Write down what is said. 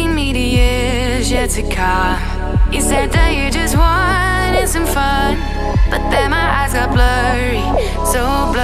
taking me to years yet to come. You said that you just wanted some fun, but then my eyes got blurry, so blurry.